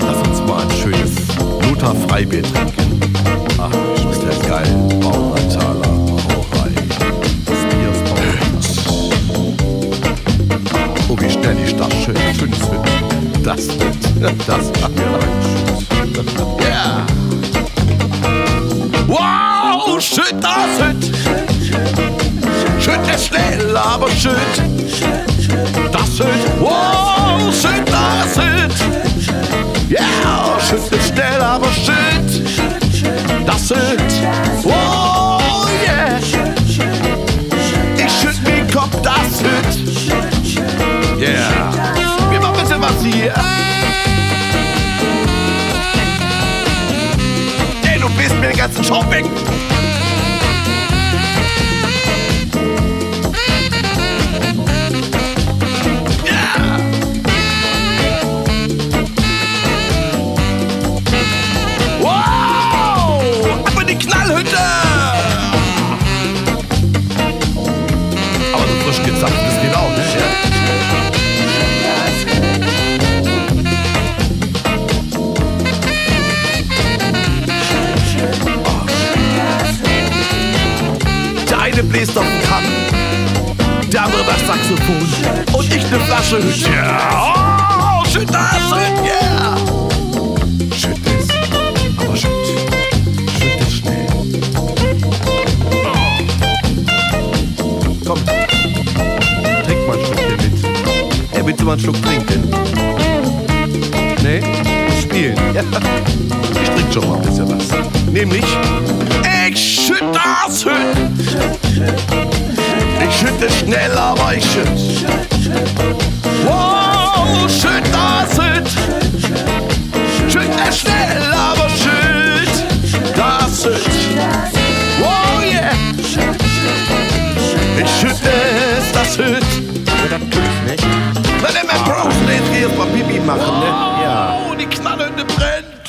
Lass uns mal ein schönes Luther Freibier trinken. Ach, ist das geil. Bauerntaler Brauerei. Das Bier ist. Oh, wie schnell ich das schön fünf wird. Das wird, das hat mir rein. Ja. Wow, schön das wird. Schön ist schnell, aber schön. Ganzen Shop weg. Knallhütte! Aber so frisch gezapft, das geht auch, ne? Ja. Bläst auf den Kamm, der andere das Saxophon und ich ne Flasche. Yeah. Oh, schütt das, schütt, yeah! Schütt es, aber schütt, schütt es schnell. Komm, trink mal ein Stückchen mit. Ey, du mal einen Schluck trinken? Nee? Spielen. Ja. Ich trink schon mal ein bisschen was. Nämlich, schütte schnell, aber ich schütt. Wow, schütt das Hütt. Schütt es schnell, aber schütt das Hütt. Wow, yeah. Ich schütte es, das Hütt. Ja, das nicht. Na, der Mann Bros, jetzt geh jetzt mal Pipi machen, ne? Ja. Oh, die Knallhütte brennt.